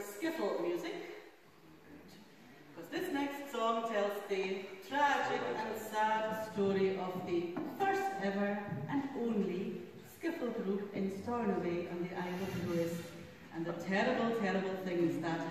skiffle music. Because this next song tells the tragic and sad story of the first ever and only skiffle group in Stornoway on the Isle of Lewis. And the terrible, terrible things that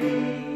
day.